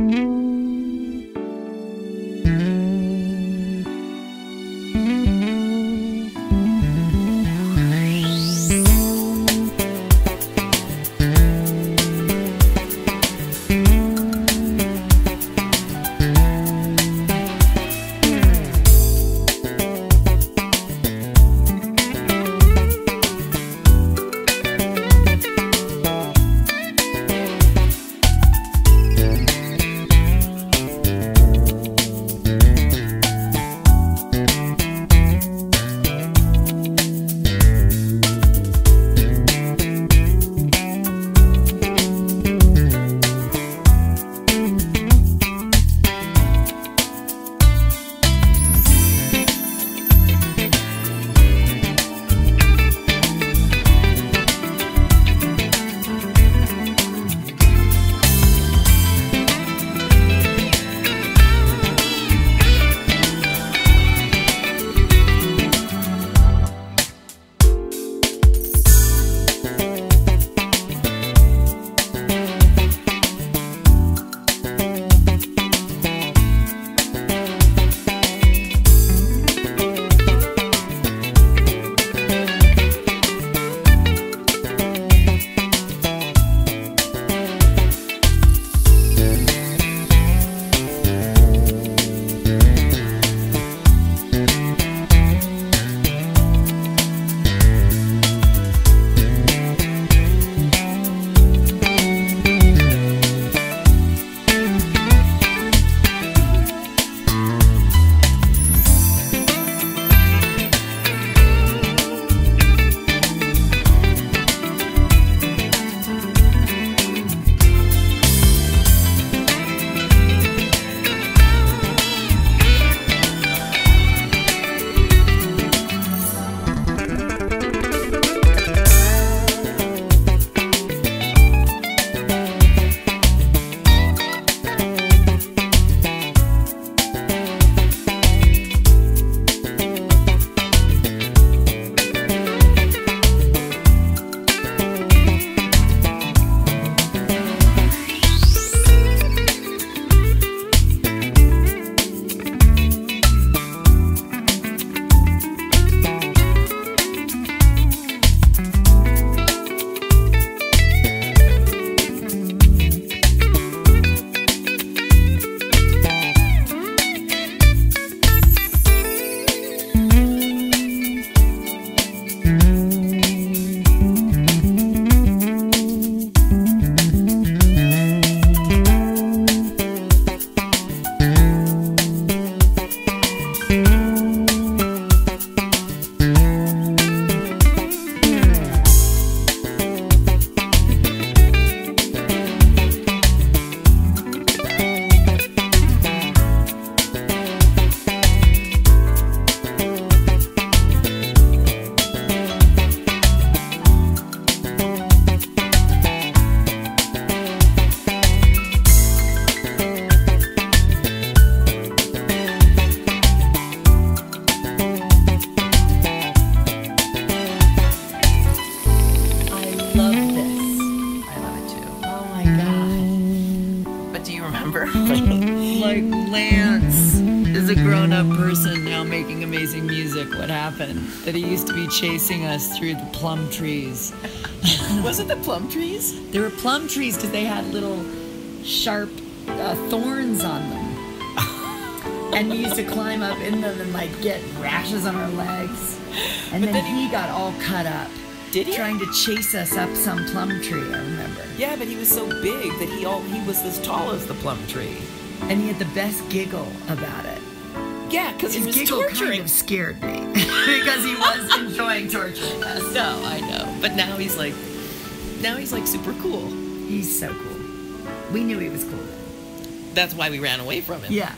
I remember? Like Lance is a grown up person now making amazing music. What happened? That he used to be chasing us through the plum trees. Was it the plum trees? There were plum trees because they had little sharp uh, thorns on them. and we used to climb up in them and like get rashes on our legs. And then, then he- he got all cut up. Did he? Trying to chase us up some plum tree, I remember. Yeah, but he was so big that he all he was as tall as the plum tree. And he had the best giggle about it. Yeah, because he His was giggle torturing. kind of scared me because he was enjoying torturing us. No, I know. But now he's like, now he's like super cool. He's so cool. We knew he was cool then. That's why we ran away from him. Yeah.